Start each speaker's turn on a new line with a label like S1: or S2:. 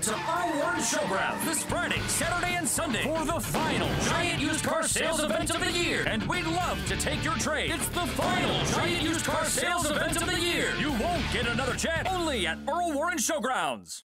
S1: Tonight to Earl Warren Showgrounds this Friday, Saturday, and Sunday for the final giant used car sales event of the year. And we'd love to take your trade. It's the final giant used car sales event of the year. You won't get another chance. Only at Earl Warren Showgrounds.